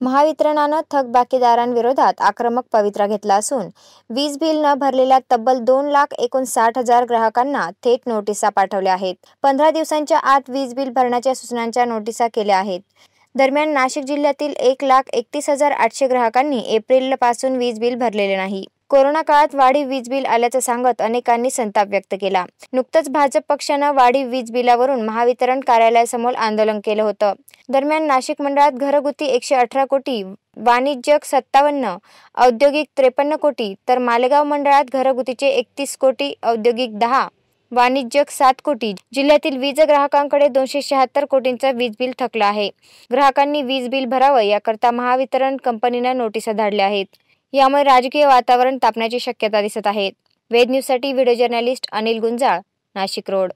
महावितरणानं थकबाकीदारांविरोधात आक्रमक पवित्रा घेतला असून वीज बिल न भरलेल्या तब्बल दोन लाख एकोणसाठ हजार ग्राहकांना थेट नोटिसा पाठवल्या आहेत. पंधरा दिवसांच्या आत वीज बिल भरण्याच्या सूचनांच्या नोटिसा केल्या आहेत. दरम्यान नाशिक जिल्ह्यातील एक लाख एकतीस हजार आठशे ग्राहकांनी एप्रिलपासून वीज बिल भरलेले नाही. कोरोना काळात वाढीव वीज बिल आल्याचं सांगत अनेकांनी संताप व्यक्त केला. नुकतंच भाजप पक्षानं वाढीव वीज बिलावरून महावितरण कार्यालयासमोर आंदोलन केलं होतं. दरम्यान नाशिक मंडळात घरगुती एकशे अठरा कोटी वाणिज्यक सत्तावन्न औद्योगिक त्रेपन्न कोटी तर मालेगाव मंडळात घरगुतीचे एकतीस कोटी औद्योगिक दहा वाणिज्यक सात कोटी जिल्ह्यातील वीज ग्राहकांकडे दोनशे शहात्तर कोटींचा वीज बिल थकलं आहे. ग्राहकांनी वीज बिल भरावं याकरता महावितरण कंपनीनं नोटिसा धाडल्या आहेत. यामुळे राजकीय वातावरण तापण्याची शक्यता दिसत आहे. वेद न्यूजसाठी video journalist Anil Gunjal Nashik road.